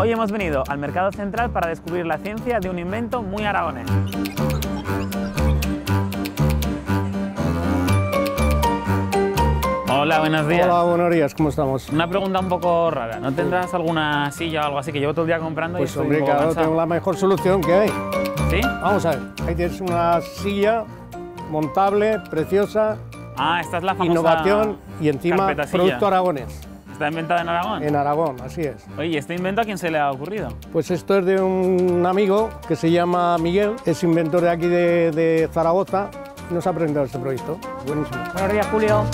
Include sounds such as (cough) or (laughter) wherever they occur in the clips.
Hoy hemos venido al Mercado Central para descubrir la ciencia de un invento muy aragonés. Hola, buenos días. Hola, buenos días, ¿cómo estamos? Una pregunta un poco rara. ¿No tendrás alguna silla o algo así que llevo todo el día comprando y Pues estoy hombre, claro, tengo la mejor solución que hay. ¿Sí? Vamos a ver, ahí tienes una silla montable, preciosa, Ah, esta es la famosa innovación y encima producto aragonés, ¿Está inventada en Aragón? en Aragón, así es. Oye, ¿y este invento a quién se le ha ocurrido? Pues esto es de un amigo que se llama Miguel, es inventor de aquí de, de Zaragoza y nos ha presentado este proyecto. Buenísimo. Buenos días, Julio.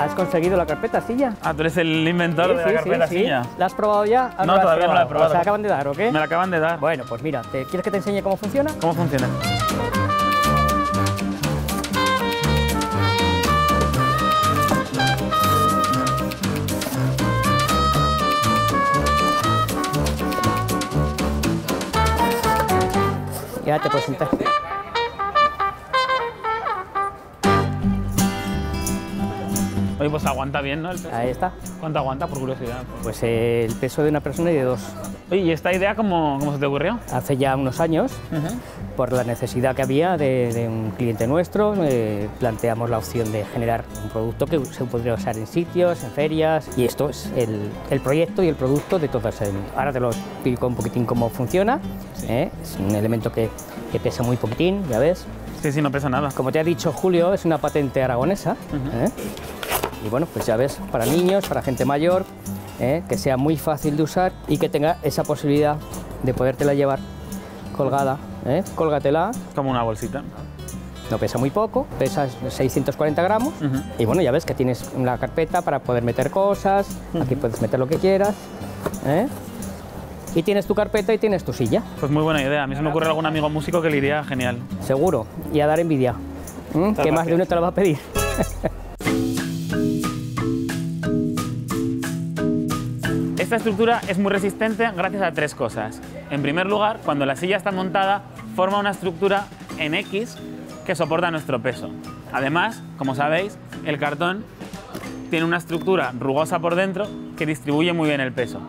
¿Has conseguido la carpeta silla? Ah, tú eres el inventor de la carpeta silla. ¿La has probado ya? ¿O No, todavía no la he probado. ¿O se la acaban de dar o qué? Me la acaban de dar. Bueno, pues mira, ¿te- ¿quieres que te enseñe cómo funciona? ¿Cómo funciona? Ya te puedes sentar. Oye, pues aguanta bien, ¿no? El peso? Ahí está. ¿Cuánto aguanta, por curiosidad? Pues eh, el peso de una persona y de dos. Oye, ¿y esta idea cómo, cómo se te ocurrió? Hace ya unos años, por la necesidad que había de, de un cliente nuestro, eh, planteamos la opción de generar un producto que se podría usar en sitios, en ferias, y esto es el, el proyecto y el producto de todas. Ahora te lo explico un poquitín cómo funciona. ¿eh? Es un elemento que, que pesa muy poquitín, ya ves. Sí, sí, no pesa nada. Como te ha dicho Julio, es una patente aragonesa. ¿eh? Y bueno, pues ya ves, para niños, para gente mayor, ¿eh? que sea muy fácil de usar y que tenga esa posibilidad de podértela llevar colgada. ¿eh? Cólgatela, Como una bolsita. no pesa muy poco, pesa 640 gramos. Y bueno, ya ves que tienes una carpeta para poder meter cosas, aquí puedes meter lo que quieras. ¿eh? Y tienes tu carpeta y tienes tu silla, Pues muy buena idea. A mí se me ocurre algún amigo músico que le iría genial. seguro. Y a dar envidia. ¿Mm? Que más de uno te lo va a pedir. (laughs) Esta estructura es muy resistente gracias a tres cosas. En primer lugar, cuando la silla está montada, forma una estructura en X que soporta nuestro peso. Además, como sabéis, el cartón tiene una estructura rugosa por dentro que distribuye muy bien el peso.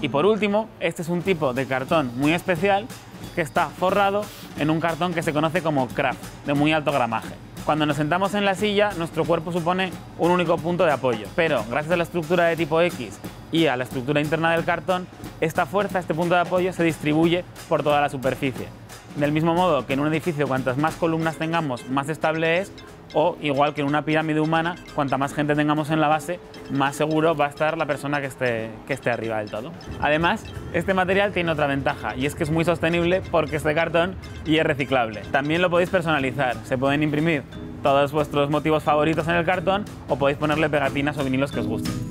Y por último, este es un tipo de cartón muy especial que está forrado en un cartón que se conoce como craft, de muy alto gramaje. Cuando nos sentamos en la silla, nuestro cuerpo supone un único punto de apoyo, pero gracias a la estructura de tipo X y a la estructura interna del cartón, esta fuerza, este punto de apoyo, se distribuye por toda la superficie. Del mismo modo que en un edificio cuantas más columnas tengamos, más estable es, o igual que en una pirámide humana, cuanta más gente tengamos en la base, más seguro va a estar la persona que esté, que esté arriba del todo. Además, este material tiene otra ventaja, y es que es muy sostenible porque es de cartón y es reciclable. También lo podéis personalizar, se pueden imprimir todos vuestros motivos favoritos en el cartón o podéis ponerle pegatinas o vinilos que os gusten.